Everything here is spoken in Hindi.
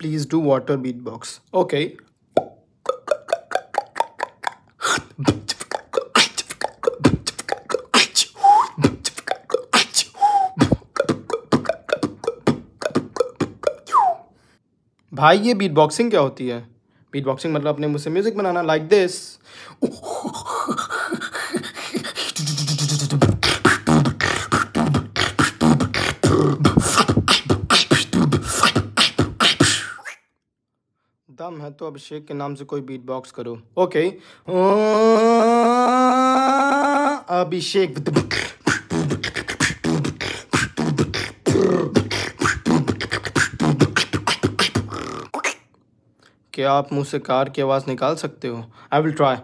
please do water beatbox. Okay. भाई, ये बीट बॉक्सिंग क्या होती है? बीट बॉक्सिंग मतलब अपने मुझसे म्यूज़िक बनाना लाइक दिस दम है तो अभिषेक के नाम से कोई बीट बॉक्स करो ओके अभिषेक। क्या आप मुँह से कार की आवाज़ निकाल सकते हो? I will try